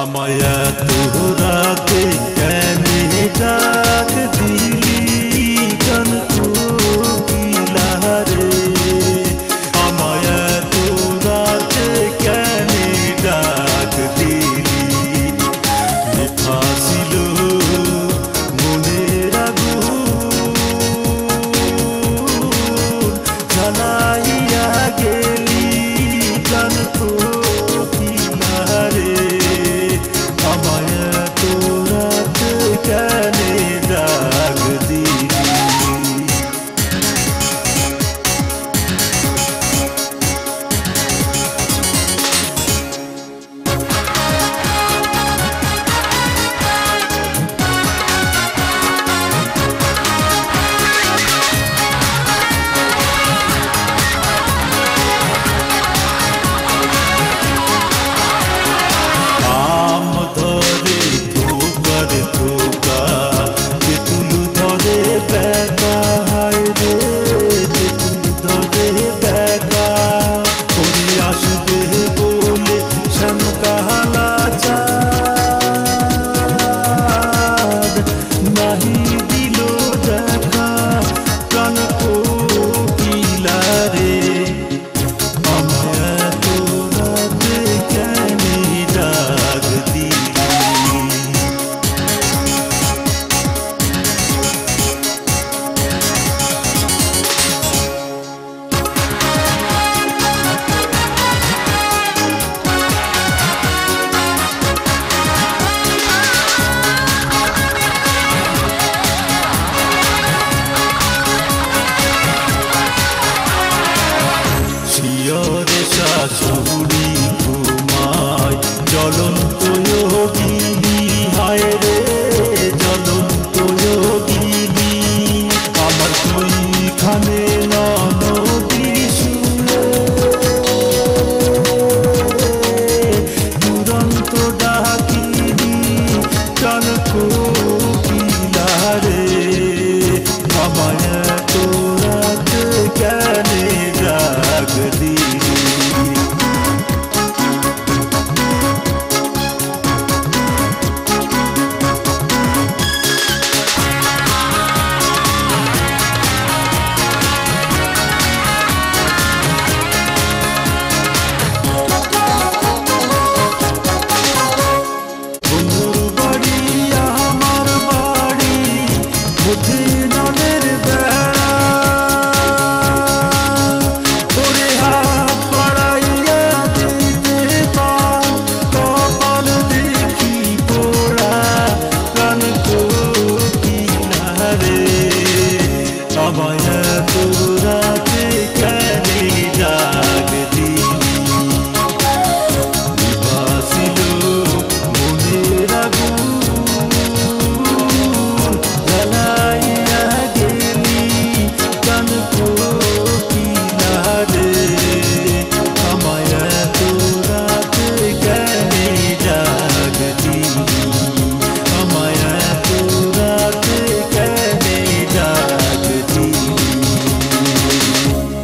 Amanhã tu یادش از